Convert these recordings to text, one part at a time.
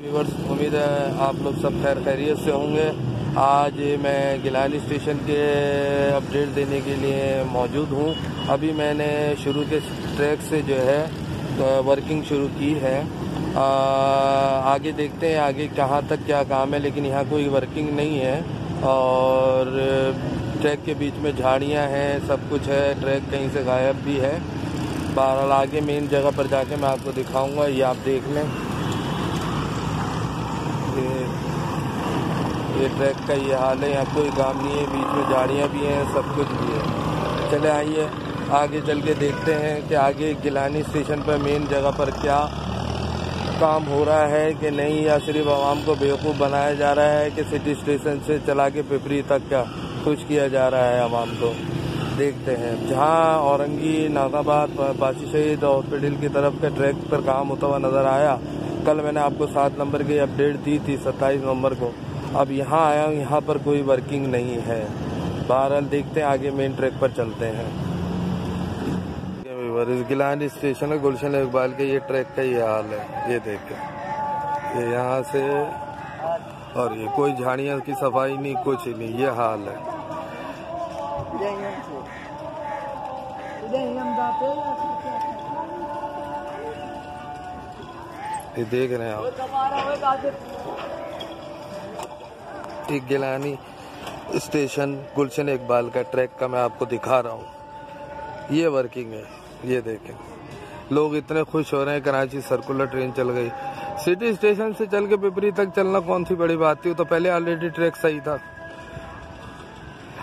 Viewers उम्मीद है आप लोग सब खैर खैरियत से होंगे। आज मैं गिलानी स्टेशन के अपडेट देने के लिए मौजूद हूँ। अभी मैंने शुरू के ट्रैक से जो है वर्किंग शुरू की है। आ, आगे देखते हैं आगे कहाँ तक क्या काम है लेकिन यहाँ कोई वर्किंग नहीं है। और ट्रैक के बीच में झाड़ियाँ हैं सब कुछ है ट्रैक कहीं से गायब भी है। बहरहाल आगे मेन जगह पर जाके मैं आपको दिखाऊँगा ये आप देख लें। ये ये ट्रैक का ये हाल है, यहाँ कोई काम नहीं है, बीच में झाड़ियाँ भी हैं, सब कुछ भी है। चले आइए, आगे चल के देखते हैं कि आगे गिलानी स्टेशन पर मेन जगह पर क्या काम हो रहा है कि नहीं, या सिर्फ़ आवाम को बेवकूफ़ बनाया जा रहा है कि सिटी स्टेशन से चला के पिपरी तक का खुश किया जा रहा है आवाम को। देखते हैं। जहाँ औरंगी नाजाबाद बासी शहीद हॉस्पिटल की तरफ़ का ट्रैक पर काम होता हुआ नज़र आया कल मैंने आपको सात नंबर की अपडेट दी थी, सत्ताईस नवंबर को। अब यहाँ आया हूँ, यहाँ पर कोई वर्किंग नहीं है। बहरहाल देखते हैं, आगे मेन ट्रैक पर चलते हैं। गिलानी स्टेशन है गुलशन इकबाल के ये ट्रैक का ये हाल है, ये देखें। ये यहाँ से, और ये कोई झाड़ियों की सफ़ाई नहीं, कुछ नहीं, ये हाल है। ये देख रहे हैं आप। एक गिलानी स्टेशन, गुलशन इकबाल का ट्रैक का मैं आपको दिखा रहा हूँ। ये वर्किंग है, ये देखें। लोग इतने खुश हो रहे हैं, कराची सर्कुलर ट्रेन चल गई। सिटी स्टेशन से चल के पिपरी तक चलना कौन सी बड़ी बात थी? तो पहले ऑलरेडी ट्रैक सही था।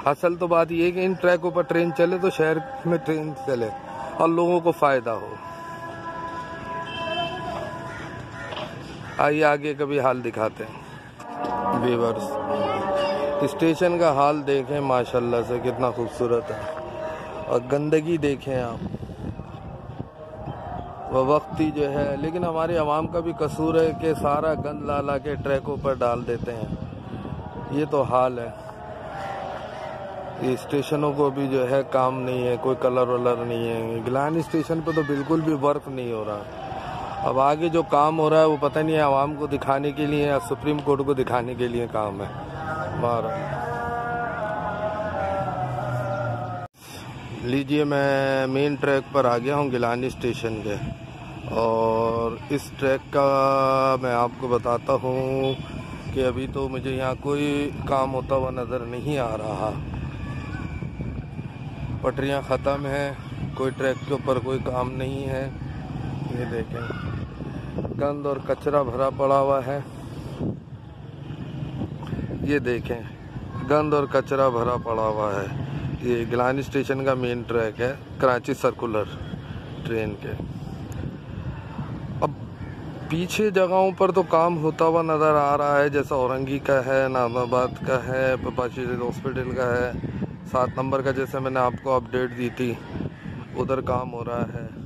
असल तो बात ये कि इन ट्रैकों पर ट्रेन चले तो शहर में ट्रेन चले और लोगों को फ़ायदा हो। आइए आगे कभी हाल दिखाते हैं। व्यूवर्स, स्टेशन का हाल देखें, माशाल्लाह से कितना खूबसूरत है। और गंदगी देखें आप। वह वक्त ही जो है, लेकिन हमारी आवाम का भी कसूर है कि सारा गंद ला ला के ट्रैकों पर डाल देते हैं। ये तो हाल है। ये स्टेशनों को भी जो है काम नहीं है, कोई कलर वलर नहीं है। ग्लान स्टेशन पे तो बिल्कुल भी वर्क नहीं हो रहा। अब आगे जो काम हो रहा है, वो पता नहीं है आवाम को दिखाने के लिए या सुप्रीम कोर्ट को दिखाने के लिए काम है। मारा लीजिए, मैं मेन ट्रैक पर आ गया हूँ, गिलानी स्टेशन के। और इस ट्रैक का मैं आपको बताता हूँ कि अभी तो मुझे यहाँ कोई काम होता हुआ नज़र नहीं आ रहा। पटरियाँ ख़त्म हैं, कोई ट्रैक के ऊपर कोई काम नहीं है। ये देखें। गंद और कचरा भरा पड़ा हुआ है। ये देखें, गंद और कचरा भरा पड़ा हुआ है। ये गिलानी स्टेशन का मेन ट्रैक है, कराची सर्कुलर ट्रेन के। अब पीछे जगहों पर तो काम होता हुआ नज़र आ रहा है, जैसा औरंगी का है नाजाबाद का है पपाशी हॉस्पिटल का है। सात नंबर का जैसे मैंने आपको अपडेट दी थी, उधर काम हो रहा है।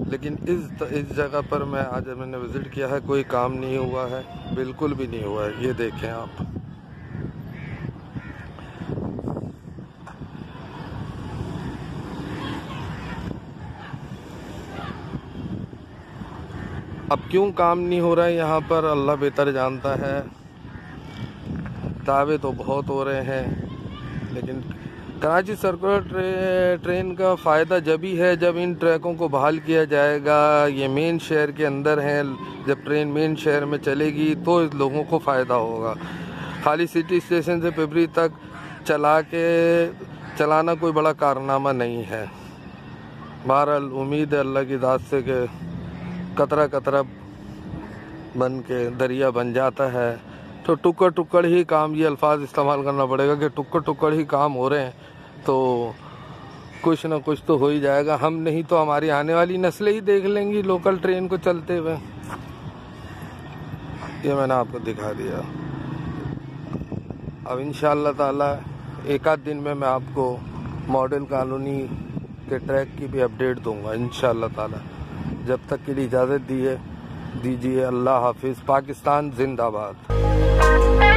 लेकिन इस इस जगह पर मैं, आज मैंने विज़िट किया है, कोई काम नहीं हुआ है, बिल्कुल भी नहीं हुआ है, ये देखें आप। अब क्यों काम नहीं हो रहा है यहाँ पर? अल्लाह बेहतर जानता है। दावे तो बहुत हो रहे हैं, लेकिन कराची सर्कुलर ट्रे, ट्रेन का फ़ायदा जब ही है जब इन ट्रैकों को बहाल किया जाएगा। ये मेन शहर के अंदर हैं। जब ट्रेन मेन शहर में चलेगी तो लोगों को फ़ायदा होगा। खाली सिटी स्टेशन से पिपरी तक चला के चलाना कोई बड़ा कारनामा नहीं है। बहरहाल उम्मीद है अल्लाह की दाद से कि कतरा कतरा बन के दरिया बन जाता है। तो टुकड़ टुकड़ ही काम ये अल्फाज इस्तेमाल करना पड़ेगा कि टुकड़ टुकड़ ही काम हो रहे हैं। तो कुछ ना कुछ तो हो ही जाएगा। हम नहीं तो हमारी आने वाली नस्लें ही देख लेंगी लोकल ट्रेन को चलते हुए। ये मैंने आपको दिखा दिया। अब इन ताला एक आध दिन में मैं आपको मॉडल कॉलोनी के ट्रैक की भी अपडेट दूँगा इन ताला। जब तक के लिए इजाज़त दी है दीजिए अल्लाह हाफिज़। पाकिस्तान जिंदाबाद। Bye.